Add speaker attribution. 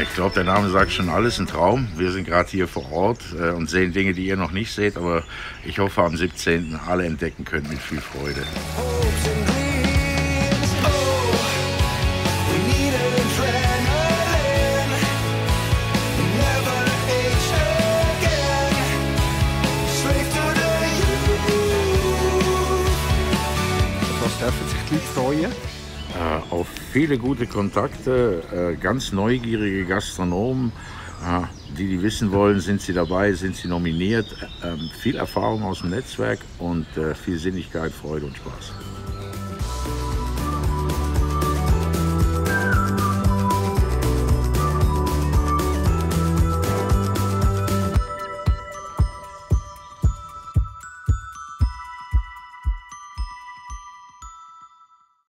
Speaker 1: ich glaube, der Name sagt schon alles, ein Traum. Wir sind gerade hier vor Ort äh, und sehen Dinge, die ihr noch nicht seht, aber ich hoffe am 17. alle entdecken könnt mit viel Freude.
Speaker 2: Was dürfen sich die Leute freuen?
Speaker 1: Äh, auf viele gute Kontakte, äh, ganz neugierige Gastronomen, äh, die, die wissen wollen, sind sie dabei, sind sie nominiert. Äh, viel Erfahrung aus dem Netzwerk und äh, viel Sinnlichkeit, Freude und Spaß.